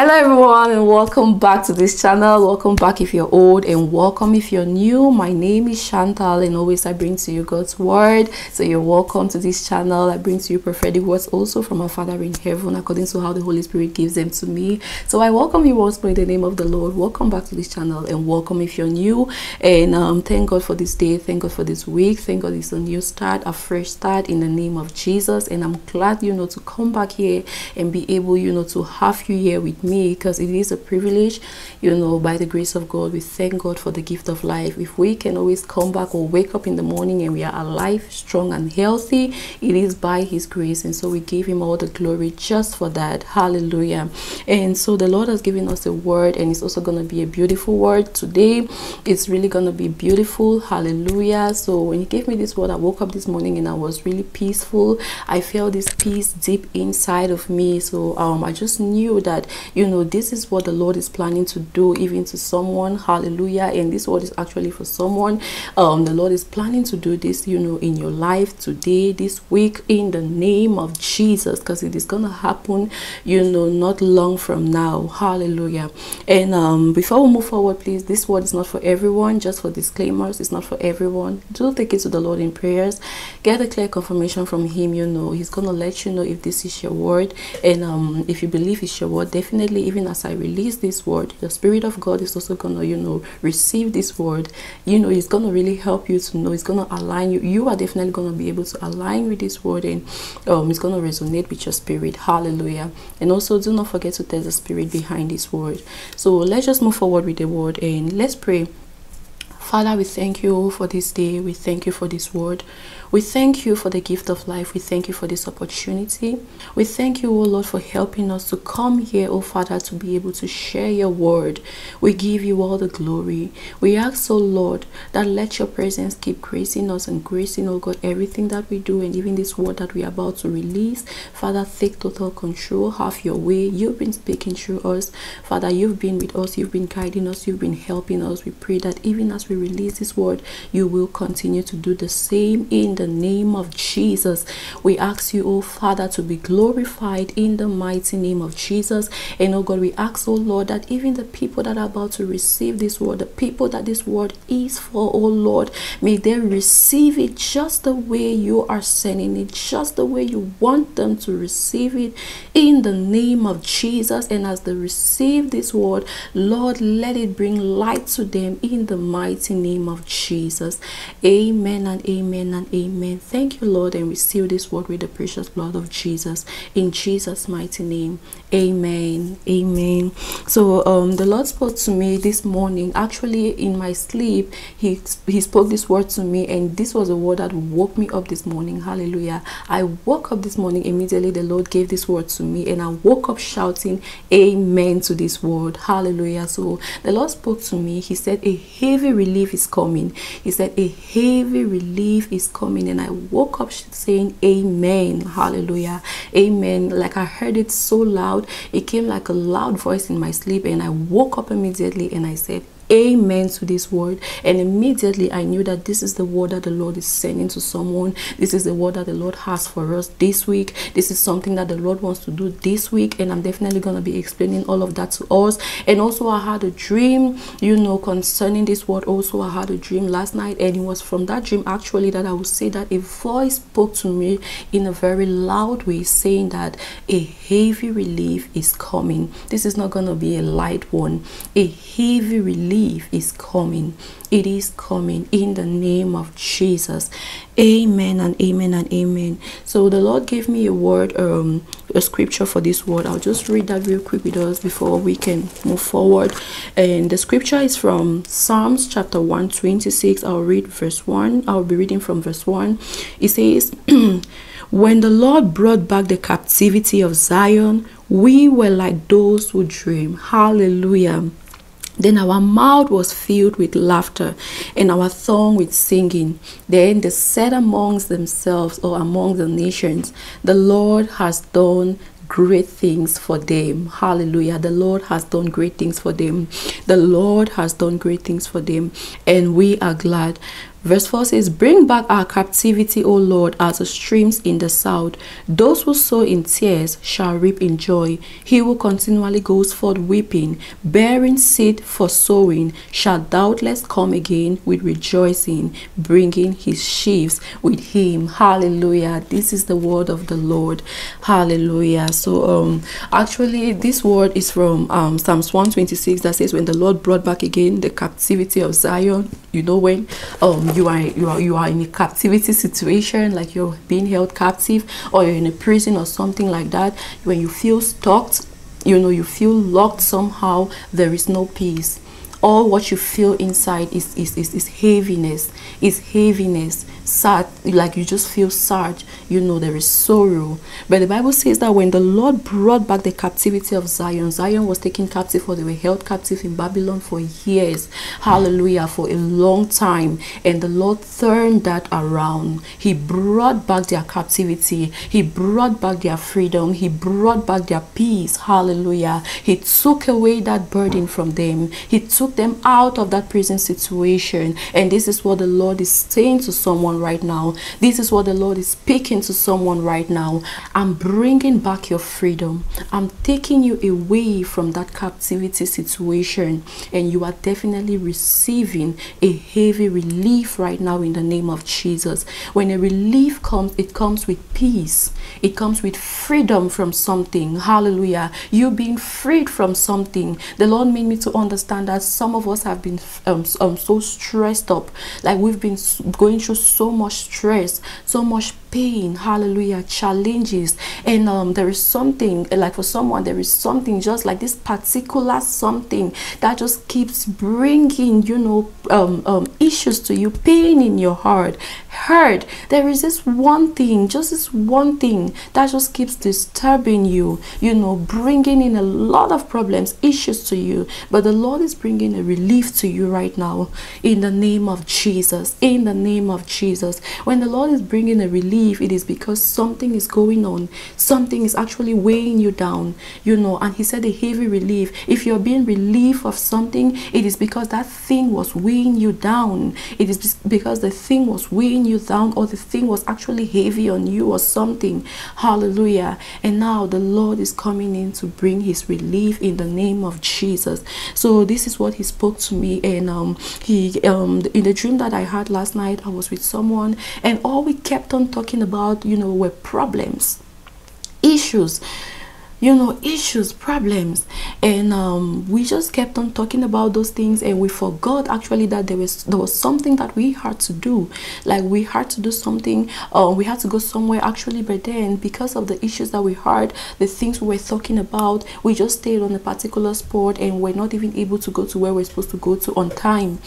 hello everyone and welcome back to this channel. Welcome back if you're old and welcome if you're new. My name is chantal and always i bring to you god's word. So you're welcome to this channel. I bring to you prophetic words also from our father in heaven according to how the holy spirit gives them to me. So i welcome you once more in the name of the lord. Welcome back to this channel and welcome if you're new. And um, thank god for this day. Thank god for this week. Thank god it's a new start a fresh start in the name of jesus. And i'm glad you know to come back here and be able you know to have you here with me because it is a privilege you know by the grace of god we thank god for the gift of life. If we can always come back or wake up in the morning and we are alive strong and healthy it is by his grace. And so we give him all the glory just for that. Hallelujah. And so the lord has given us a word and it's also going to be a beautiful word today. It's really going to be beautiful. Hallelujah. So when he gave me this word i woke up this morning and i was really peaceful. I felt this peace deep inside of me. So um i just knew that you know this is what the lord is planning to do even to someone. Hallelujah. And this word is actually for someone um the lord is planning to do this you know in your life today this week in the name of jesus because it is gonna happen you know not long from now. Hallelujah. And um before we move forward please this word is not for everyone. Just for disclaimers it's not for everyone. Do take it to the lord in prayers. Get a clear confirmation from him you know. He's gonna let you know if this is your word. And um if you believe it's your word definitely definitely even as i release this word the spirit of god is also gonna you know receive this word. You know it's gonna really help you to know it's gonna align you. You are definitely gonna be able to align with this word and um, it's gonna resonate with your spirit. Hallelujah. And also do not forget to tell the spirit behind this word. So let's just move forward with the word and let's pray. Father, we thank you for this day. We thank you for this word. We thank you for the gift of life. We thank you for this opportunity. We thank you, O Lord, for helping us to come here, O Father, to be able to share your word. We give you all the glory. We ask, O Lord, that let your presence keep gracing us and gracing, O God, everything that we do and even this word that we are about to release. Father, take total control. Have your way. You've been speaking through us. Father, you've been with us. You've been guiding us. You've been helping us. We pray that even as we release this word, you will continue to do the same in the name of Jesus. We ask you, oh Father, to be glorified in the mighty name of Jesus. And oh God, we ask, oh Lord, that even the people that are about to receive this word, the people that this word is for, oh Lord, may they receive it just the way you are sending it, just the way you want them to receive it in the name of Jesus. And as they receive this word, Lord, let it bring light to them in the mighty name of Jesus. Amen and amen and amen. Amen. Thank you, Lord, and we seal this word with the precious blood of Jesus. In Jesus' mighty name. Amen. Amen. So um the Lord spoke to me this morning. Actually, in my sleep, He He spoke this word to me, and this was a word that woke me up this morning. Hallelujah. I woke up this morning immediately. The Lord gave this word to me, and I woke up shouting Amen to this word. Hallelujah. So the Lord spoke to me. He said, A heavy relief is coming. He said, A heavy relief is coming and I woke up saying amen hallelujah amen. Like I heard it so loud it came like a loud voice in my sleep and I woke up immediately and I said amen to this word. And immediately i knew that this is the word that the lord is sending to someone. This is the word that the lord has for us this week. This is something that the lord wants to do this week. And i'm definitely going to be explaining all of that to us. And also i had a dream you know concerning this word. Also i had a dream last night. And it was from that dream actually that i would say that a voice spoke to me in a very loud way saying that a heavy relief is coming. This is not going to be a light one. A heavy relief is coming. It is coming in the name of Jesus. Amen and amen and amen. So the Lord gave me a word, um, a scripture for this word. I'll just read that real quick with us before we can move forward. And the scripture is from Psalms chapter 126. I'll read verse 1. I'll be reading from verse 1. It says, When the Lord brought back the captivity of Zion, we were like those who dream. Hallelujah. Then our mouth was filled with laughter and our tongue with singing. Then they said amongst themselves or among the nations, The Lord has done great things for them. Hallelujah. The Lord has done great things for them. The Lord has done great things for them. And we are glad. Verse 4 says, Bring back our captivity, O Lord, as the streams in the south. Those who sow in tears shall reap in joy. He who continually goes forth weeping, bearing seed for sowing, shall doubtless come again with rejoicing, bringing his sheaves with him. Hallelujah. This is the word of the Lord. Hallelujah. So, um, actually, this word is from um, Psalms 126 that says, When the Lord brought back again the captivity of Zion, you know, when um, you are you are you are in a captivity situation like you're being held captive or you're in a prison or something like that when you feel stuck you know you feel locked somehow there is no peace. All what you feel inside is is, is, is heaviness is heaviness sad like you just feel sad you know there is sorrow. But the bible says that when the lord brought back the captivity of zion zion was taken captive or they were held captive in babylon for years hallelujah for a long time. And the lord turned that around. He brought back their captivity. He brought back their freedom. He brought back their peace. Hallelujah. He took away that burden from them. He took them out of that prison situation. And this is what the lord is saying to someone right now. This is what the Lord is speaking to someone right now. I'm bringing back your freedom. I'm taking you away from that captivity situation. And you are definitely receiving a heavy relief right now in the name of Jesus. When a relief comes, it comes with peace. It comes with freedom from something. Hallelujah. You being freed from something. The Lord made me to understand that some of us have been um, um, so stressed up. Like we've been going through so much stress, so much pain, hallelujah, challenges. And um, there is something, like for someone, there is something just like this particular something that just keeps bringing, you know, um, um, issues to you, pain in your heart, hurt. There is this one thing, just this one thing that just keeps disturbing you, you know, bringing in a lot of problems, issues to you. But the Lord is bringing a relief to you right now in the name of Jesus. In the name of Jesus. When the Lord is bringing a relief, believe it is because something is going on. Something is actually weighing you down you know. And he said a heavy relief. If you're being relieved of something it is because that thing was weighing you down. It is because the thing was weighing you down or the thing was actually heavy on you or something. Hallelujah. And now the lord is coming in to bring his relief in the name of jesus. So this is what he spoke to me. And um he um in the dream that i had last night i was with someone and all we kept on talking talking about, you know, were problems, issues you know issues problems. And um, we just kept on talking about those things and we forgot actually that there was there was something that we had to do. Like we had to do something uh, we had to go somewhere actually but then because of the issues that we had the things we were talking about we just stayed on a particular spot and we're not even able to go to where we're supposed to go to on time.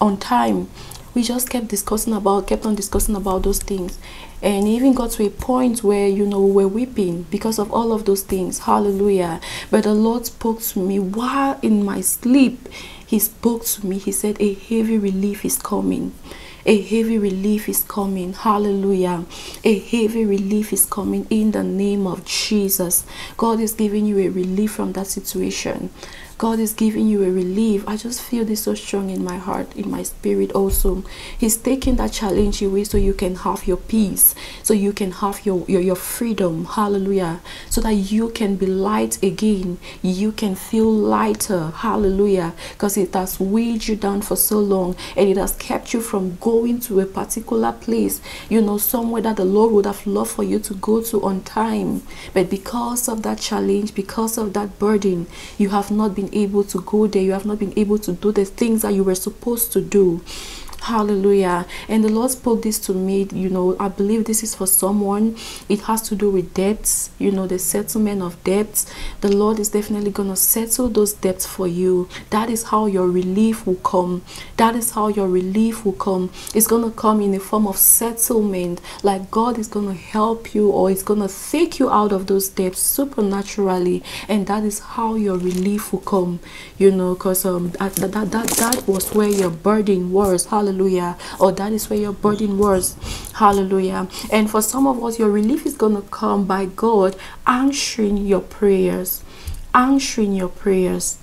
On time. We just kept discussing about kept on discussing about those things and even got to a point where you know we were weeping because of all of those things. Hallelujah. But the lord spoke to me while in my sleep. He spoke to me. He said a heavy relief is coming. A heavy relief is coming. Hallelujah. A heavy relief is coming in the name of jesus. God is giving you a relief from that situation God is giving you a relief. I just feel this so strong in my heart, in my spirit also. He's taking that challenge away so you can have your peace, so you can have your, your, your freedom. Hallelujah. So that you can be light again. You can feel lighter. Hallelujah. Because it has weighed you down for so long and it has kept you from going to a particular place, you know, somewhere that the Lord would have loved for you to go to on time. But because of that challenge, because of that burden, you have not been been able to go there. You have not been able to do the things that you were supposed to do. Hallelujah. And the Lord spoke this to me. You know, I believe this is for someone. It has to do with debts, you know, the settlement of debts. The Lord is definitely going to settle those debts for you. That is how your relief will come. That is how your relief will come. It's going to come in the form of settlement. Like God is going to help you or it's going to take you out of those debts supernaturally. And that is how your relief will come, you know, because um, that, that, that, that was where your burden was. Hallelujah hallelujah or that is where your burden was hallelujah and for some of us your relief is going to come by god answering your prayers answering your prayers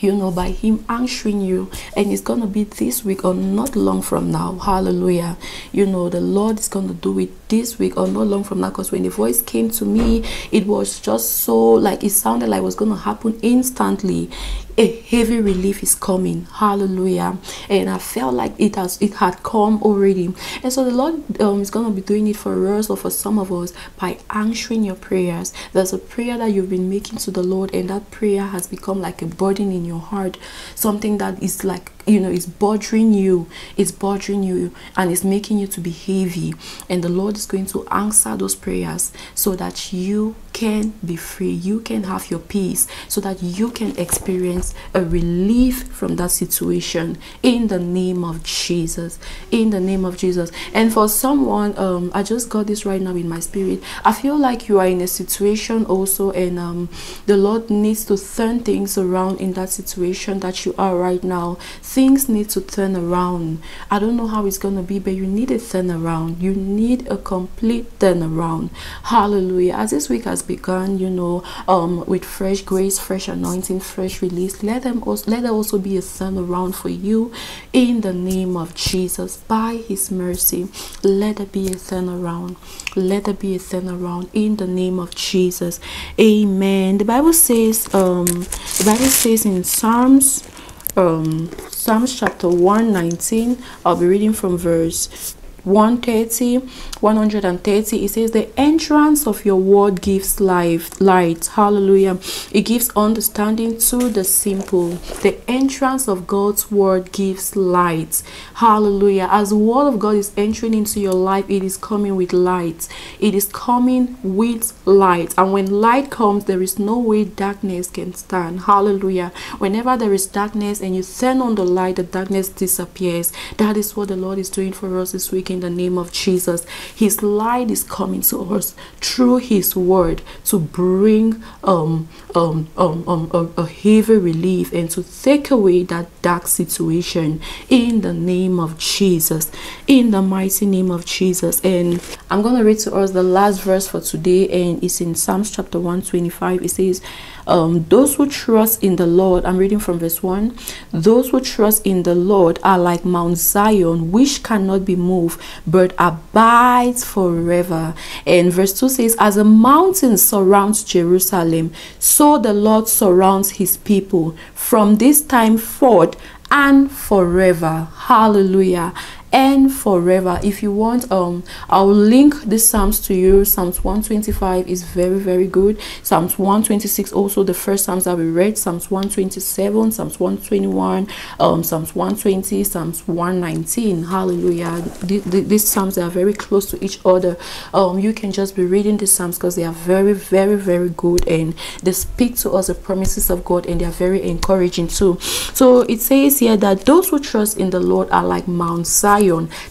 you know, by Him answering you. And it's going to be this week or not long from now. Hallelujah. You know, the Lord is going to do it this week or not long from now. Because when the voice came to me, it was just so like it sounded like it was going to happen instantly. A heavy relief is coming. Hallelujah. And i felt like it has it had come already. And so the lord um, is going to be doing it for us or for some of us by answering your prayers. There's a prayer that you've been making to the lord and that prayer has become like a burden in your heart. Something that is like you know it's bothering you it's bothering you and it's making you to be heavy. And the lord is going to answer those prayers so that you can be free. You can have your peace so that you can experience a relief from that situation in the name of jesus. In the name of jesus. And for someone um i just got this right now in my spirit. I feel like you are in a situation also and um the lord needs to turn things around in that situation that you are right now. Things need to turn around. I don't know how it's gonna be but you need a turnaround. You need a complete turnaround. Hallelujah. As this week has begun you know um with fresh grace fresh anointing fresh release. Let them also let there also be a turnaround for you in the name of jesus. By his mercy let there be a turnaround. Let there be a turnaround in the name of jesus. Amen. The bible says um the bible says in psalms um Psalms chapter 119. I'll be reading from verse 130 130 it says the entrance of your word gives life light. Hallelujah. It gives understanding to the simple. The entrance of god's word gives light. Hallelujah. As the word of god is entering into your life it is coming with light. It is coming with light. And when light comes there is no way darkness can stand. Hallelujah. Whenever there is darkness and you turn on the light the darkness disappears. That is what the lord is doing for us this week in the name of Jesus. His light is coming to us through His word to bring um, um, um, um, a, a heavy relief and to take away that dark situation in the name of Jesus. In the mighty name of Jesus. And I'm going to read to us the last verse for today, and it's in Psalms chapter 125. It says, um, those who trust in the Lord, I'm reading from verse 1. Those who trust in the Lord are like Mount Zion, which cannot be moved, but abides forever. And verse 2 says, As a mountain surrounds Jerusalem, so the Lord surrounds his people from this time forth and forever. Hallelujah and forever. If you want um i'll link the psalms to you. Psalms 125 is very very good. Psalms 126 also the first psalms that we read. Psalms 127 psalms 121 um psalms 120 psalms 119 hallelujah. These psalms are very close to each other. Um you can just be reading the psalms because they are very very very good and they speak to us the promises of god and they are very encouraging too. So it says here that those who trust in the lord are like mount zion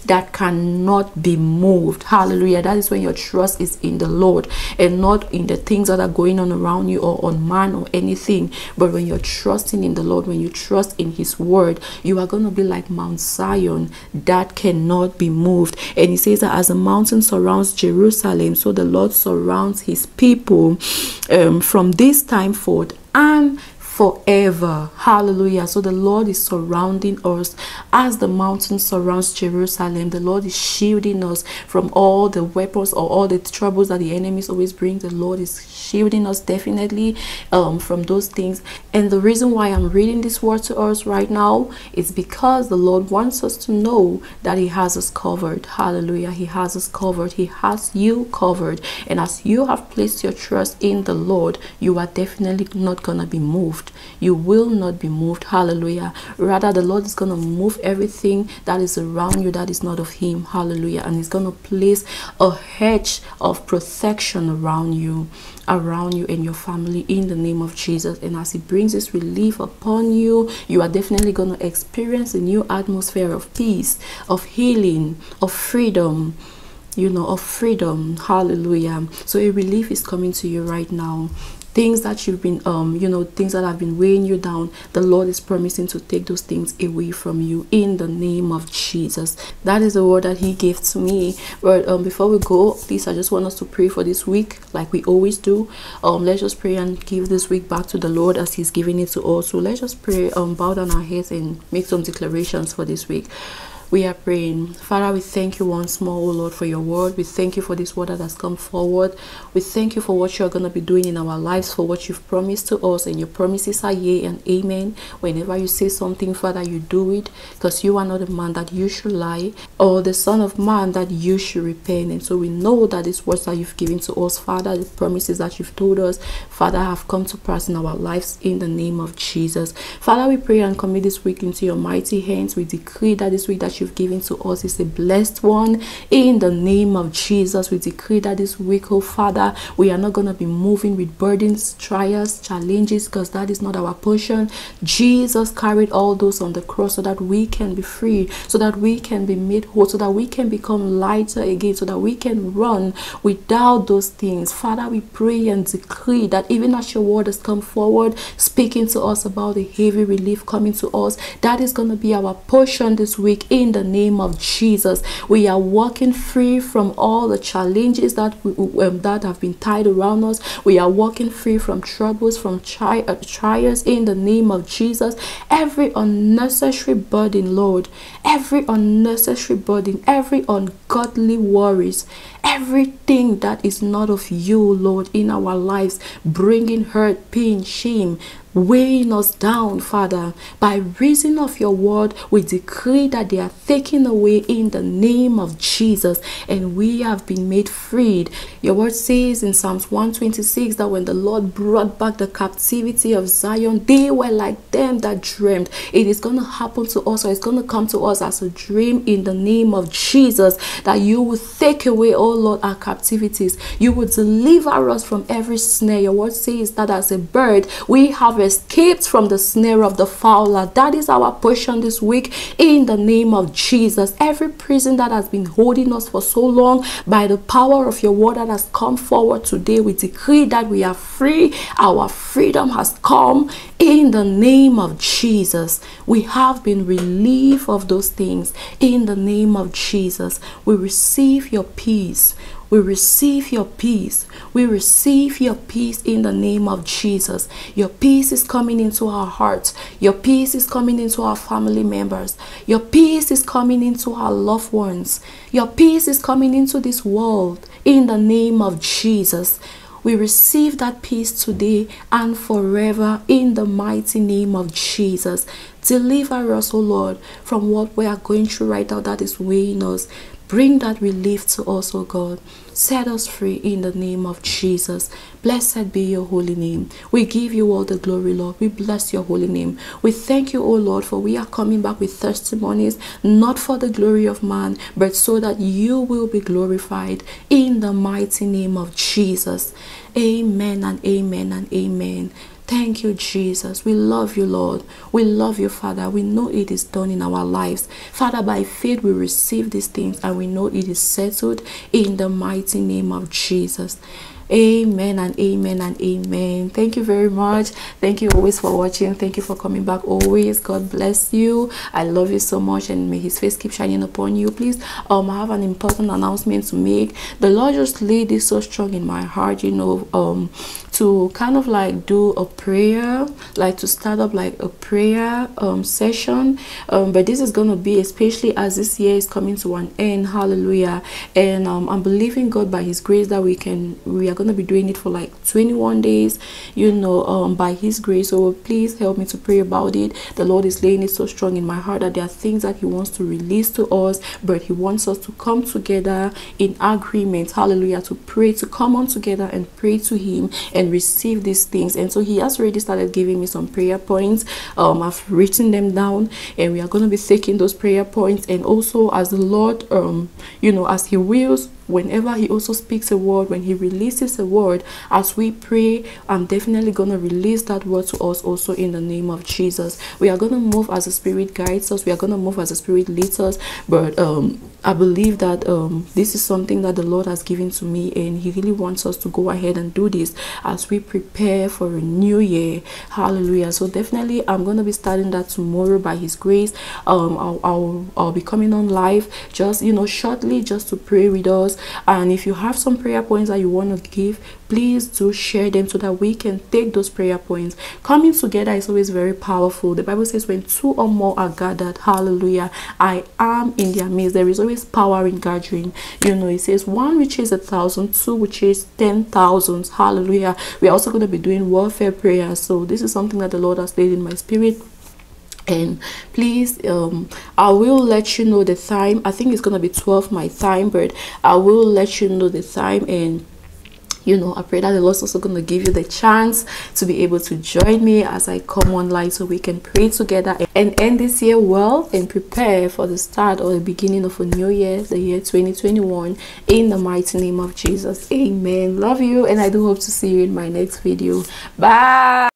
That cannot be moved. Hallelujah. That is when your trust is in the Lord and not in the things that are going on around you or on man or anything. But when you're trusting in the Lord, when you trust in His word, you are going to be like Mount Zion that cannot be moved. And He says that as a mountain surrounds Jerusalem, so the Lord surrounds His people um, from this time forth and forever. Hallelujah. So the Lord is surrounding us as the mountain surrounds Jerusalem. The Lord is shielding us from all the weapons or all the troubles that the enemies always bring. The Lord is shielding us definitely um, from those things. And the reason why I'm reading this word to us right now is because the Lord wants us to know that He has us covered. Hallelujah. He has us covered. He has you covered. And as you have placed your trust in the Lord, you are definitely not going to be moved moved. You will not be moved. Hallelujah. Rather, the Lord is going to move everything that is around you that is not of Him. Hallelujah. And He's going to place a hedge of protection around you around you and your family in the name of Jesus. And as He brings this relief upon you, you are definitely going to experience a new atmosphere of peace, of healing, of freedom. You know, of freedom. Hallelujah. So a relief is coming to you right now things that you've been um you know things that have been weighing you down the lord is promising to take those things away from you in the name of jesus. That is the word that he gave to me. But um before we go please i just want us to pray for this week like we always do. Um let's just pray and give this week back to the lord as he's giving it to us. So let's just pray um bow down our heads and make some declarations for this week we are praying. Father, we thank you once more, O Lord, for your word. We thank you for this word that has come forward. We thank you for what you are going to be doing in our lives, for what you've promised to us, and your promises are yea and amen. Whenever you say something, Father, you do it, because you are not a man that you should lie, or the Son of Man that you should repent. And so we know that these words that you've given to us, Father, the promises that you've told us, Father, have come to pass in our lives in the name of Jesus. Father, we pray and commit this week into your mighty hands. We decree that this week that you you've given to us is a blessed one. In the name of Jesus, we decree that this week, oh Father, we are not going to be moving with burdens, trials, challenges, because that is not our portion. Jesus carried all those on the cross so that we can be free, so that we can be made whole, so that we can become lighter again, so that we can run without those things. Father, we pray and decree that even as your word has come forward, speaking to us about the heavy relief coming to us, that is going to be our portion this week in the name of Jesus. We are walking free from all the challenges that we, um, that have been tied around us. We are walking free from troubles, from tri uh, trials in the name of Jesus. Every unnecessary burden, Lord, every unnecessary burden, every ungodly worries, everything that is not of you, Lord, in our lives, bringing hurt, pain, shame, weighing us down, Father. By reason of your word, we decree that they are taken away in the name of Jesus and we have been made freed. Your word says in Psalms 126 that when the Lord brought back the captivity of Zion, they were like them that dreamed. It is going to happen to us or it's going to come to us as a dream in the name of Jesus that you will take away, oh Lord, our captivities. You will deliver us from every snare. Your word says that as a bird, we have escaped from the snare of the fowler. That is our portion this week in the name of Jesus. Every prison that has been holding us for so long by the power of your word that has come forward today, we decree that we are free. Our freedom has come in the name of Jesus. We have been relieved of those things in the name of Jesus. We receive your peace. We receive your peace. We receive your peace in the name of Jesus. Your peace is coming into our hearts. Your peace is coming into our family members. Your peace is coming into our loved ones. Your peace is coming into this world in the name of Jesus. We receive that peace today and forever in the mighty name of Jesus. Deliver us, O Lord, from what we are going through right now that is weighing us. Bring that relief to us, O God. Set us free in the name of Jesus. Blessed be your holy name. We give you all the glory, Lord. We bless your holy name. We thank you, O Lord, for we are coming back with testimonies, not for the glory of man, but so that you will be glorified in the mighty name of Jesus. Amen and amen and amen. Thank you, Jesus. We love you, Lord. We love you, Father. We know it is done in our lives. Father, by faith, we receive these things and we know it is settled in the mighty name of Jesus amen and amen and amen. Thank you very much. Thank you always for watching. Thank you for coming back always. God bless you. I love you so much and may his face keep shining upon you. Please um i have an important announcement to make. The lord just laid this so strong in my heart you know um to kind of like do a prayer like to start up like a prayer um session. Um but this is going to be especially as this year is coming to an end. Hallelujah. And um i'm believing god by his grace that we can we are going to be doing it for like 21 days you know um by his grace. So please help me to pray about it. The lord is laying it so strong in my heart that there are things that he wants to release to us but he wants us to come together in agreement hallelujah to pray to come on together and pray to him and receive these things. And so he has already started giving me some prayer points. Um i've written them down and we are going to be taking those prayer points. And also as the lord um you know as he wills whenever he also speaks a word when he releases a word as we pray i'm definitely to release that word to us also in the name of jesus. We are to move as the spirit guides us. We are to move as the spirit leads us. But um I believe that um, this is something that the Lord has given to me, and He really wants us to go ahead and do this as we prepare for a new year. Hallelujah. So, definitely, I'm to be starting that tomorrow by His grace. Um, I'll, I'll, I'll be coming on live just, you know, shortly just to pray with us. And if you have some prayer points that you want to give, please do share them so that we can take those prayer points. Coming together is always very powerful. The Bible says, when two or more are gathered, hallelujah, I am in their midst. There is always power in gathering. You know, it says one which is a thousand, two which is ten thousands. Hallelujah. We're also going to be doing warfare prayers. So this is something that the Lord has laid in my spirit and please um i will let you know the time i think it's gonna be 12 my time but i will let you know the time and you know i pray that the lord's also going to give you the chance to be able to join me as i come online so we can pray together and end this year well and prepare for the start or the beginning of a new year the year 2021 in the mighty name of jesus. Amen. Love you and i do hope to see you in my next video. Bye